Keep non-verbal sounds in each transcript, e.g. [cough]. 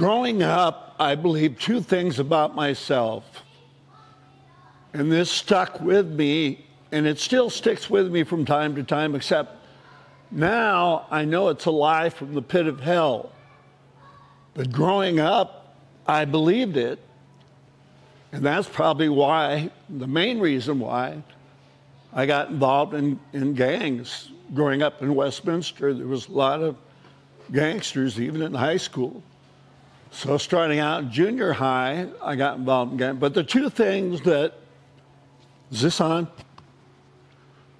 growing up, I believed two things about myself. And this stuck with me, and it still sticks with me from time to time, except now I know it's a lie from the pit of hell. But growing up, I believed it. And that's probably why, the main reason why, I got involved in, in gangs. Growing up in Westminster, there was a lot of gangsters, even in high school. So starting out in junior high, I got involved again. But the two things that, is this on?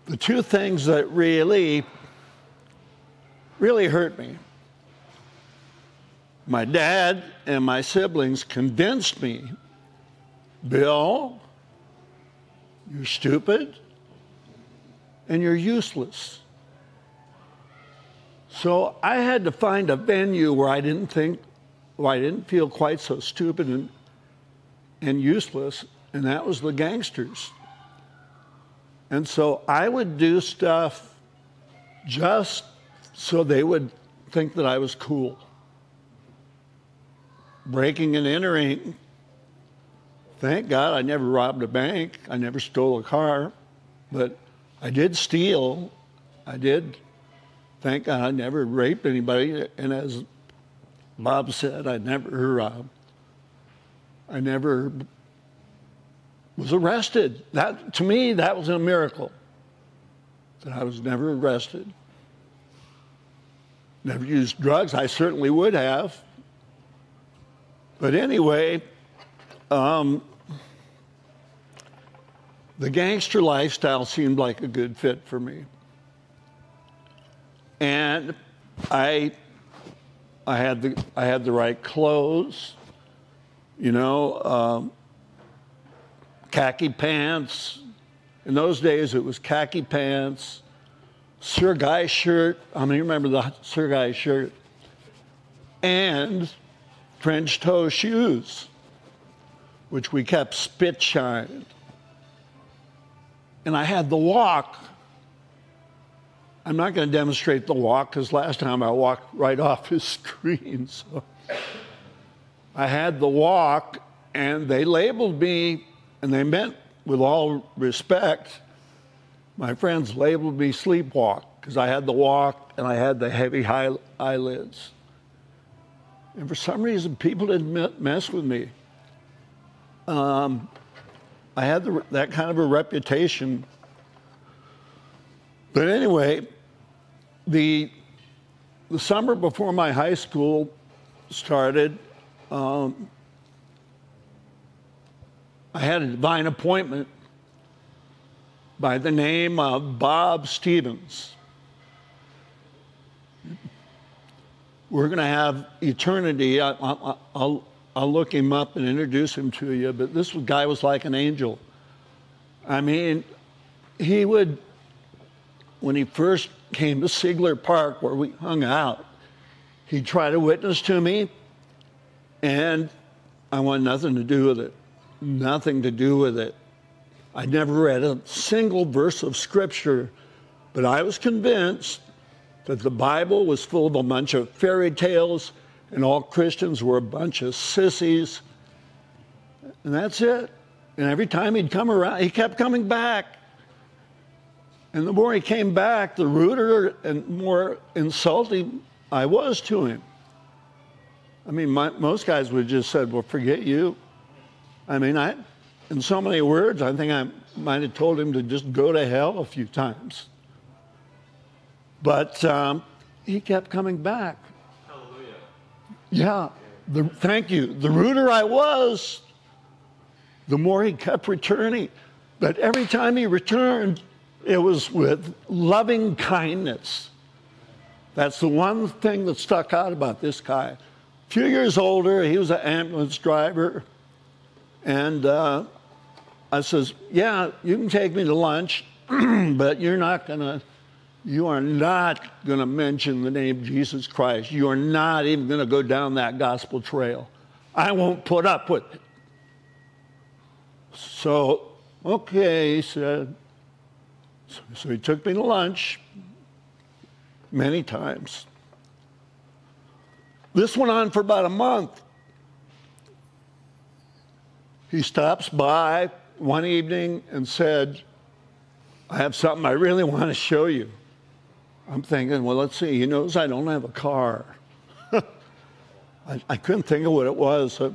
The two things that really, really hurt me. My dad and my siblings convinced me Bill, you're stupid and you're useless. So I had to find a venue where I didn't think, I didn't feel quite so stupid and, and useless, and that was the gangsters. And so I would do stuff just so they would think that I was cool. Breaking and entering Thank God I never robbed a bank. I never stole a car. But I did steal. I did. Thank God I never raped anybody. And as Bob said, I never, uh, I never was arrested. That to me, that was a miracle. That I was never arrested. Never used drugs. I certainly would have. But anyway, um, the gangster lifestyle seemed like a good fit for me. And I, I, had, the, I had the right clothes, you know, um, khaki pants. In those days, it was khaki pants, Sir Guy shirt. How many remember the Sir Guy shirt? And French toe shoes, which we kept spit shined and I had the walk. I'm not going to demonstrate the walk because last time I walked right [laughs] off his screen. So I had the walk, and they labeled me, and they meant with all respect, my friends labeled me sleepwalk because I had the walk and I had the heavy high eyelids. And for some reason, people didn't mess with me. Um, I had the, that kind of a reputation. But anyway, the, the summer before my high school started, um, I had a divine appointment by the name of Bob Stevens. We're going to have eternity. I, will I'll look him up and introduce him to you, but this guy was like an angel. I mean, he would, when he first came to Sigler Park where we hung out, He tried to witness to me, and I want nothing to do with it. Nothing to do with it. I never read a single verse of scripture, but I was convinced that the Bible was full of a bunch of fairy tales and all Christians were a bunch of sissies. And that's it. And every time he'd come around, he kept coming back. And the more he came back, the ruder and more insulting I was to him. I mean, my, most guys would have just said, Well, forget you. I mean, I, in so many words, I think I might have told him to just go to hell a few times. But um, he kept coming back. Hallelujah. Yeah, the, thank you. The ruder I was, the more he kept returning. But every time he returned, it was with loving kindness. That's the one thing that stuck out about this guy. A few years older, he was an ambulance driver. And uh, I says, Yeah, you can take me to lunch, [clears throat] but you're not going to you are not going to mention the name Jesus Christ. You are not even going to go down that gospel trail. I won't put up with it. So, okay, he said. So, so he took me to lunch many times. This went on for about a month. he stops by one evening and said, I have something I really want to show you. I'm thinking, well, let's see. He knows I don't have a car. [laughs] I, I, couldn't think of what it was. So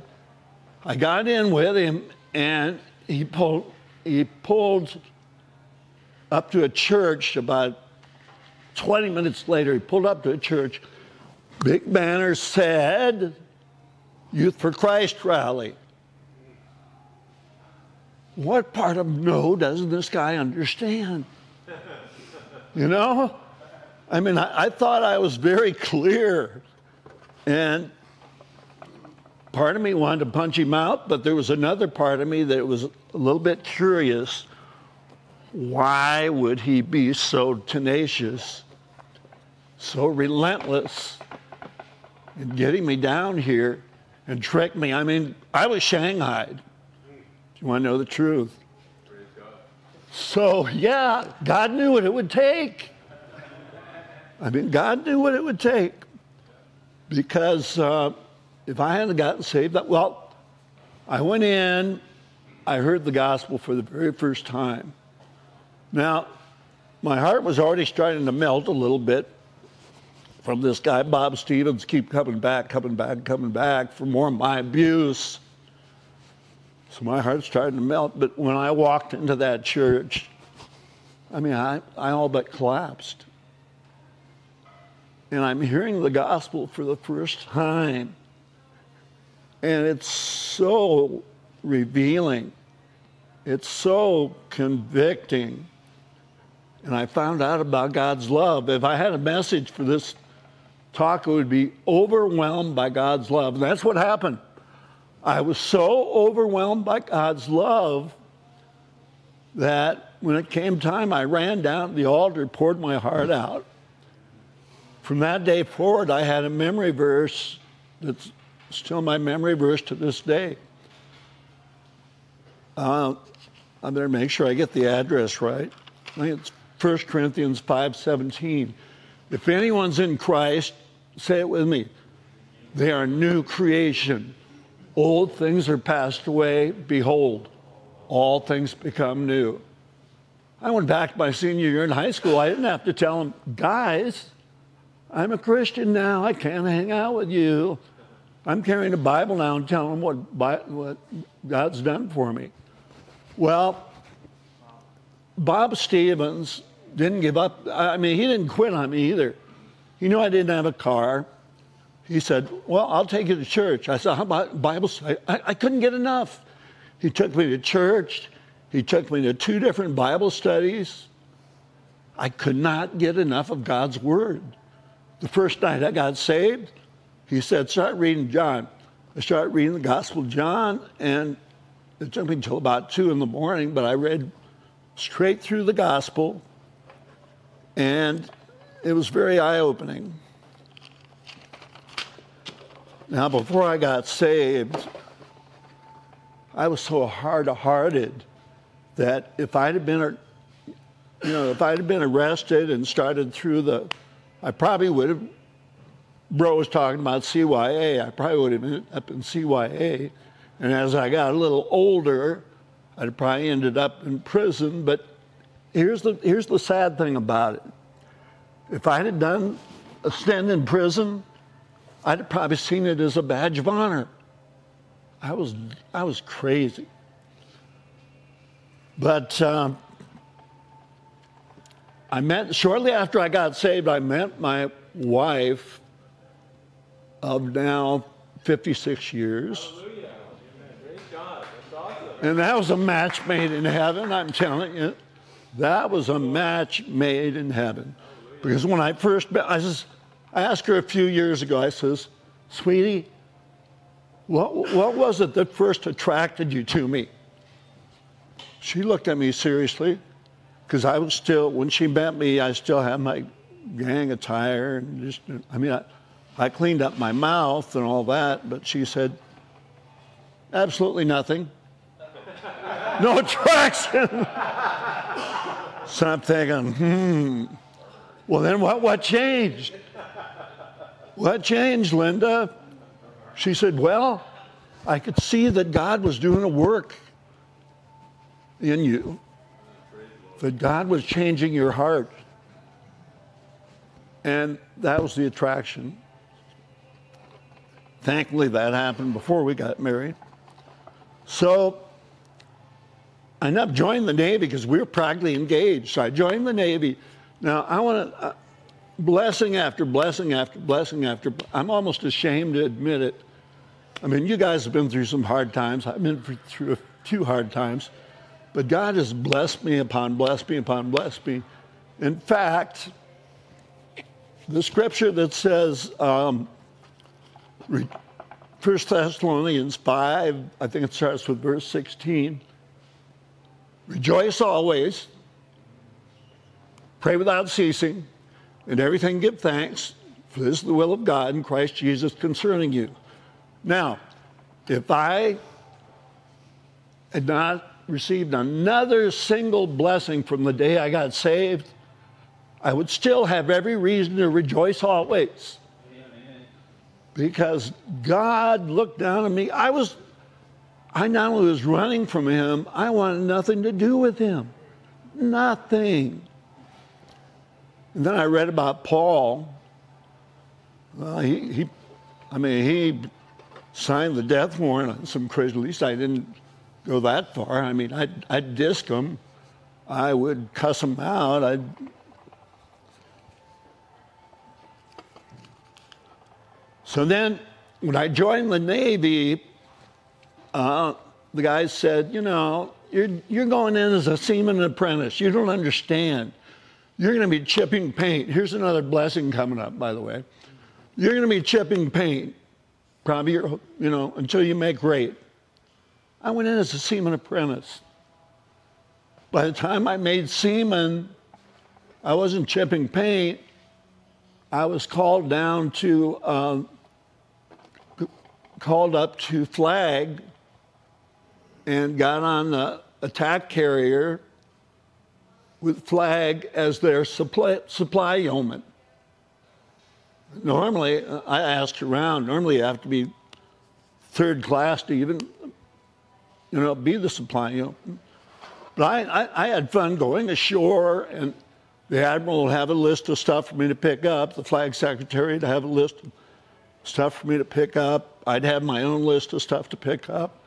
I got in with him, and he pulled, he pulled up to a church about 20 minutes later. He pulled up to a church. Big banner said, Youth for Christ rally. What part of no doesn't this guy understand? [laughs] You know? I mean, I, I thought I was very clear. And part of me wanted to punch him out, but there was another part of me that was a little bit curious. Why would he be so tenacious, so relentless in getting me down here and trick me? I mean, I was shanghaied. Do you want to know the truth? So, yeah, God knew what it would take. I mean, God knew what it would take because uh, if I hadn't gotten saved, well, I went in, I heard the gospel for the very first time. Now, my heart was already starting to melt a little bit from this guy, Bob Stevens, keep coming back, coming back, coming back for more of my abuse. So my heart's started to melt. But when I walked into that church, I mean, I, I all but collapsed. And I'm hearing the gospel for the first time. And it's so revealing, it's so convicting. And I found out about God's love. If I had a message for this talk, it would be overwhelmed by God's love. And that's what happened. I was so overwhelmed by God's love that when it came time, I ran down to the altar, poured my heart out. From that day forward, I had a memory verse that's still my memory verse to this day. Uh, I better make sure I get the address right. I think it's 1 Corinthians 5:17. If anyone's in Christ, say it with me. They are new creation. Old things are passed away. Behold, all things become new. I went back my senior year in high school. I didn't have to tell them, guys, I'm a Christian now. I can't hang out with you. I'm carrying a Bible now and telling them what, what God's done for me. Well, Bob Stevens didn't give up. I mean, he didn't quit on me either. He knew I didn't have a car. He said, Well, I'll take you to church. I said, How about Bible study? I, I couldn't get enough. He took me to church. He took me to two different Bible studies. I could not get enough of God's Word. The first night I got saved, he said, Start reading John. I started reading the Gospel of John, and it took me until about 2 in the morning, but I read straight through the Gospel, and it was very eye opening. Now, before I got saved, I was so hard hearted that if I'd have been, you know, if I'd have been arrested and started through the, I probably would have, bro was talking about CYA, I probably would have been up in CYA. And as I got a little older, I'd probably ended up in prison. But here's the, here's the sad thing about it. If I had done a stint in prison, I'd have probably seen it as a badge of honor. I was, I was crazy. But um, I met, shortly after I got saved, I met my wife of now 56 years. And that was a match made in heaven, I'm telling you. That was a match made in heaven. Because when I first met, I says, I asked her a few years ago, I says, Sweetie, what, what was it that first attracted you to me? She looked at me seriously because I was still, when she met me, I still had my gang attire and just, I mean, I, I cleaned up my mouth and all that, but she said, absolutely nothing. No attraction. so I'm thinking, hmm, well, then what, what changed? What changed, Linda? She said, Well, I could see that God was doing a work in you, that God was changing your heart. And that was the attraction. Thankfully, that happened before we got married. So I ended up joining the Navy because we were practically engaged. So I joined the Navy. Now, I want to, uh, blessing after blessing after blessing after, I'm almost ashamed to admit it. I mean, you guys have been through some hard times. I've been through a few hard times. But God has blessed me upon blessed me upon blessed me. In fact, the scripture that says, um, 1 Thessalonians 5, I think it starts with verse 16. Rejoice always, pray without ceasing, and everything give thanks, for this is the will of God in Christ Jesus concerning you. Now, if I had not received another single blessing from the day I got saved, I would still have every reason to rejoice always. Because God looked down on me. I was, I not only was running from Him, I wanted nothing to do with Him. Nothing. And then I read about Paul. Well, he, he I mean, he signed the death warrant on some crazy. At least I didn't go that far. I mean, I'd, I'd disc them, I would cuss them out. I'd, so then, when I joined the Navy, uh, the guys said, you know, you're, you're going in as a seaman apprentice. You don't understand. You're going to be chipping paint. Here's another blessing coming up, by the way. You're going to be chipping paint, probably, you know, until you make rate. I went in as a seaman apprentice. By the time I made seaman, I wasn't chipping paint. I was called down to, um, called up to flag and got on the attack carrier with flag as their supply, supply yeoman. Normally, I asked around, normally you have to be third class to even you know, be the supply, know. But I, I, I had fun going ashore, and the admiral would have a list of stuff for me to pick up, the flag secretary to have a list of stuff for me to pick up. I'd have my own list of stuff to pick up.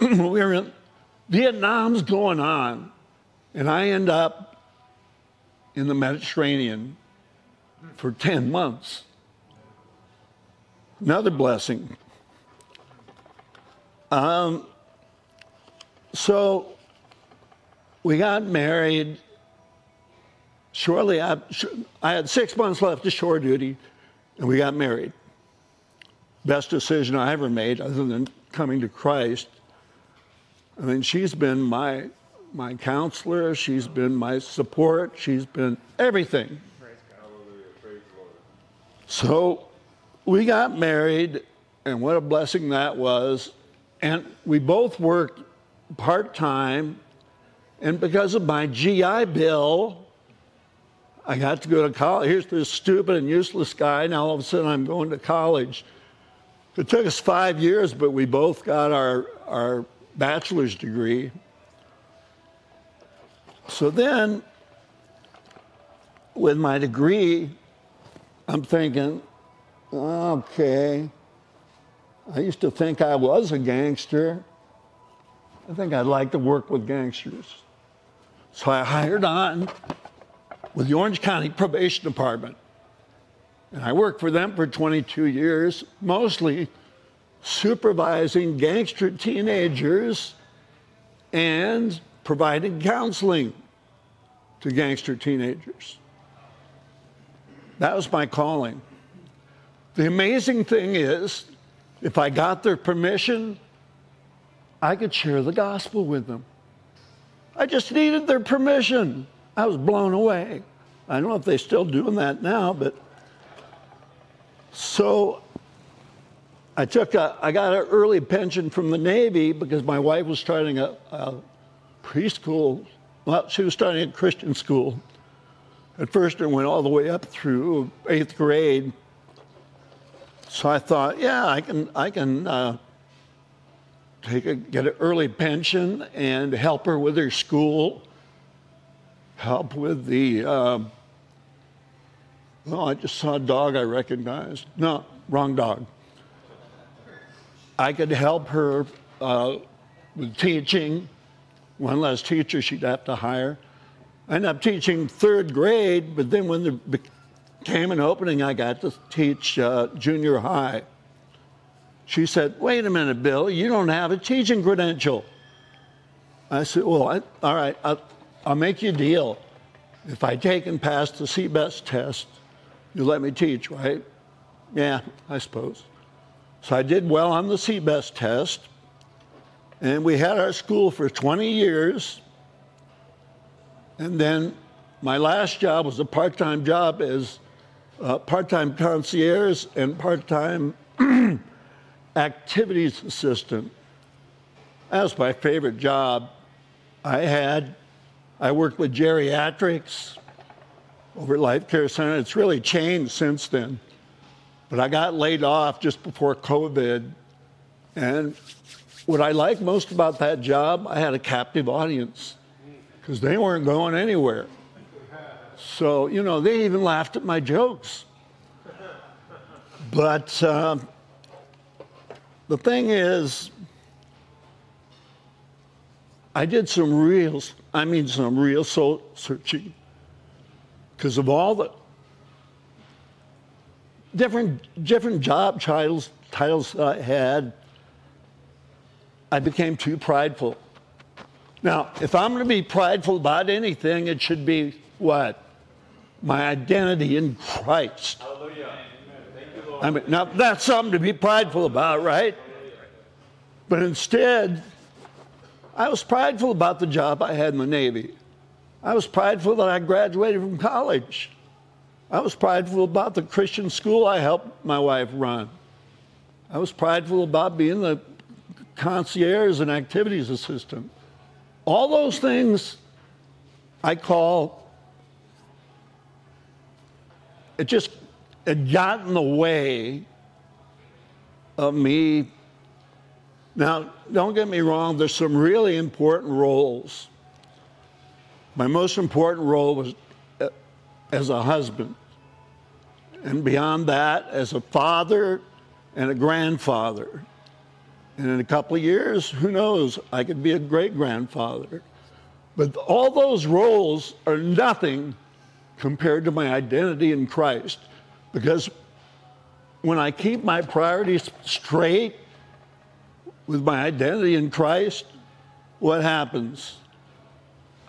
We [clears throat] were in Vietnam's going on, and I end up in the Mediterranean for 10 months. Another blessing. Um, so we got married. Shortly after, I had six months left of shore duty, and we got married. Best decision I ever made, other than coming to Christ. I mean, she's been my my counselor. She's been my support. She's been everything. So we got married, and what a blessing that was. And we both worked part time, and because of my GI Bill, I got to go to college. Here's this stupid and useless guy. Now all of a sudden I'm going to college. It took us five years, but we both got our, our bachelor's degree. So then, with my degree, I'm thinking, okay, I used to think I was a gangster. I think I'd like to work with gangsters. So I hired on with the Orange County Probation Department. And I worked for them for 22 years, mostly supervising gangster teenagers and providing counseling to gangster teenagers. That was my calling. The amazing thing is, if I got their permission, I could share the gospel with them. I just needed their permission. I was blown away. I don't know if they're still doing that now, but so I took a, I got an early pension from the Navy because my wife was starting a, a preschool. Well, she was starting a Christian school. At first, it went all the way up through eighth grade. So I thought, yeah, I can, I can uh, take a, get an early pension and help her with her school, help with the. Um, well, I just saw a dog I recognized. No, wrong dog. I could help her uh, with teaching. One less teacher she'd have to hire. I ended up teaching third grade, but then when there became an opening, I got to teach uh, junior high. She said, Wait a minute, Bill, you don't have a teaching credential. I said, Well, I, all right, I'll, I'll make you a deal. If I take and pass the CBEST test, you let me teach, right? Yeah, I suppose. So I did well on the CBEST test, and we had our school for 20 years. And then my last job was a part time job as uh, part time concierge and part time [clears throat] activities assistant. That was my favorite job I had. I worked with geriatrics over at Life Care Center. It's really changed since then. But I got laid off just before COVID. And what I liked most about that job, I had a captive audience because they weren't going anywhere. So, you know, they even laughed at my jokes. But um, the thing is, I did some real, I mean, some real soul searching because of all the different different job titles titles I had. I became too prideful. Now, if I'm going to be prideful about anything, it should be what? My identity in Christ. Hallelujah. I mean, now that's something to be prideful about, right? But instead, I was prideful about the job I had in the Navy. I was prideful that I graduated from college. I was prideful about the Christian school I helped my wife run. I was prideful about being the concierge and activities assistant. All those things I call, it just it got in the way of me. Now, don't get me wrong, there's some really important roles. My most important role was as a husband. And beyond that, as a father and a grandfather. And in a couple of years, who knows, I could be a great grandfather. But all those roles are nothing compared to my identity in Christ. Because when I keep my priorities straight with my identity in Christ, what happens?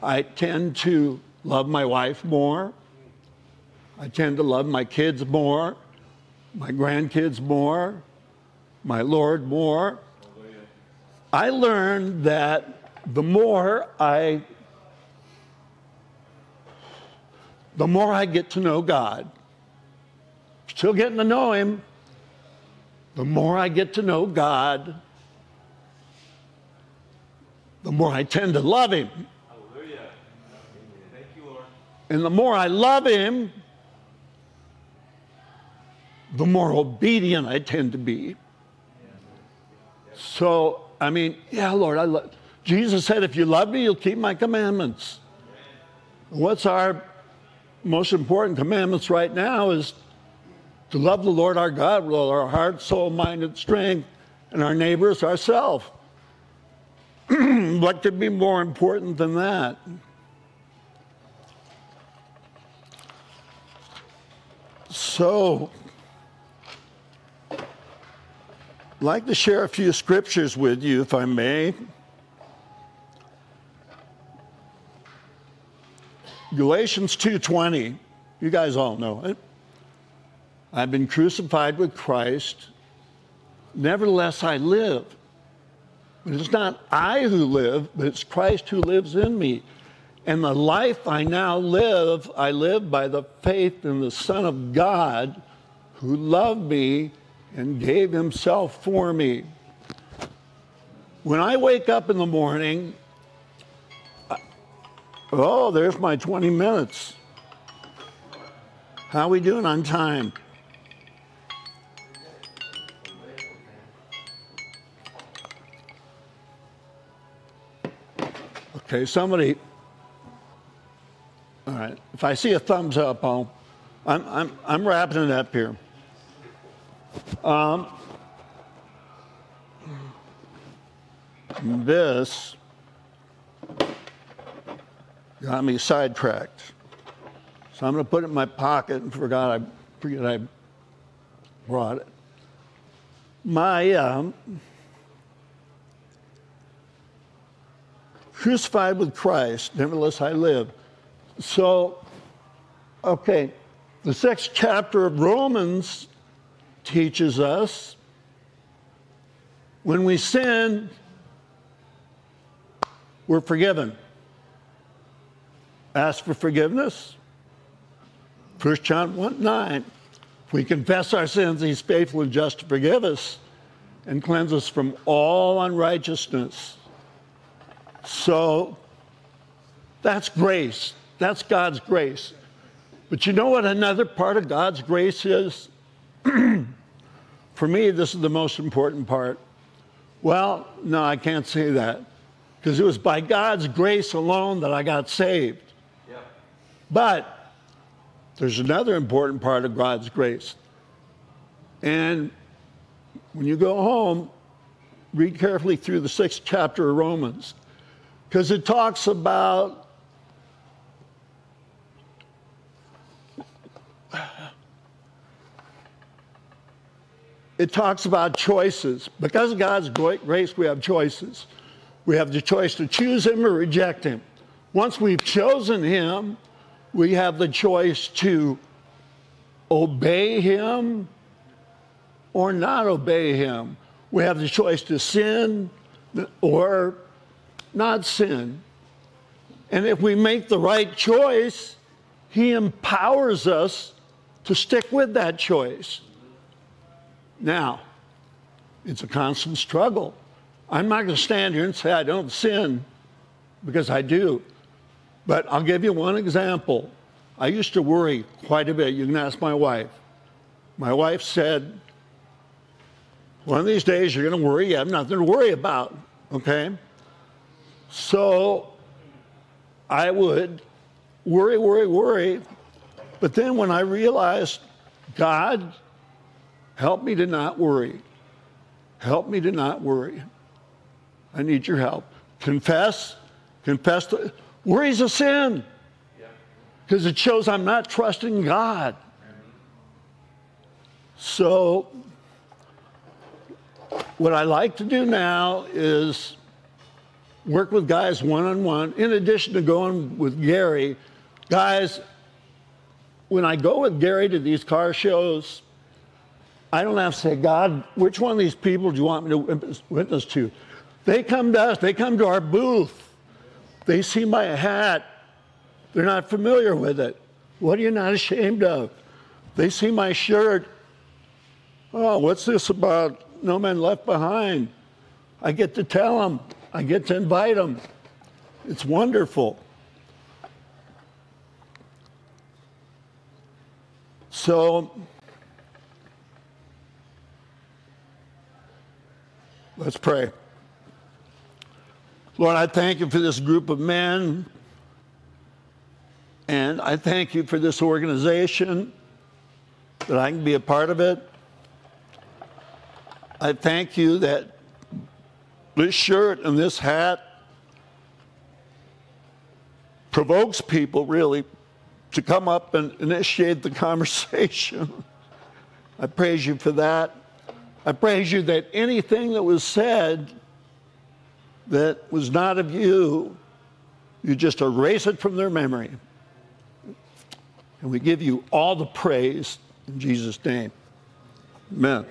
I tend to love my wife more. I tend to love my kids more, my grandkids more, my Lord more. I learned that the more I the more I get to know God, still getting to know Him, the more I get to know God, the more I tend to love Him. Hallelujah. Thank you, Lord. And the more I love Him, the more obedient I tend to be. So, I mean, yeah, Lord, I love. Jesus said, if you love me, you'll keep my commandments. What's our most important commandments right now is to love the Lord our God with all our heart, soul, mind, and strength, and our neighbors ourselves. [clears throat] what could be more important than that? So, like to share a few scriptures with you, if I may. Galatians 2:20. You guys all know it. I've been crucified with Christ. Nevertheless, I live. But it's not I who live, but it's Christ who lives in me. And the life I now live, I live by the faith in the Son of God who loved me and gave himself for me. When I wake up in the morning, oh, there's my 20 minutes. How are we doing on time? Okay, somebody. All right. If I see a thumbs up, I'll. I'm, I'm, I'm wrapping it up here. Um, this got me sidetracked. So I'm going to put it in my pocket and forgot I forget I brought it. My um, crucified with Christ, nevertheless I live. So, okay, the sixth chapter of Romans teaches us when we sin, we're forgiven. Ask for forgiveness. 1 John 1 9. If we confess our sins, he's faithful and just to forgive us and cleanse us from all unrighteousness. So that's grace. That's God's grace. But you know what another part of God's grace is? [clears throat] For me, this is the most important part. Well, no, I can't say that because it was by God's grace alone that I got saved. Yeah. But there's another important part of God's grace. And when you go home, read carefully through the sixth chapter of Romans because it talks about it talks about choices. Because of God's grace, we have choices. We have the choice to choose Him or reject Him. Once we've chosen Him, we have the choice to obey Him or not obey Him. We have the choice to sin or not sin. And if we make the right choice, He empowers us to stick with that choice. Now, it's a constant struggle. I'm not going to stand here and say I don't sin because I do. But I'll give you one example. I used to worry quite a bit. You can ask my wife. My wife said, One of these days you're going to worry. You have nothing to worry about. Okay? So I would worry, worry, worry. But then when I realized God Help me to not worry. Help me to not worry. I need your help. Confess. Confess. To, worry's a sin because it shows I'm not trusting God. So, what I like to do now is work with guys one on one, in addition to going with Gary. Guys, when I go with Gary to these car shows, I don't have to say, God, which one of these people do you want me to witness to? They come to us, they come to our booth. They see my hat. They're not familiar with it. What are you not ashamed of? They see my shirt. Oh, what's this about No Man Left Behind? I get to tell them, I get to invite them. It's wonderful. So, Let's pray. Lord, I thank you for this group of men. And I thank you for this organization, that I can be a part of it. I thank you that this shirt and this hat provokes people really to come up and initiate the [laughs] conversation. I praise you for that. I praise you that anything that was said that was not of you, you just erase it from their memory. And we give you all the praise in Jesus' name. Amen.